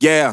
Yeah.